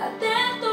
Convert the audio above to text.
até todo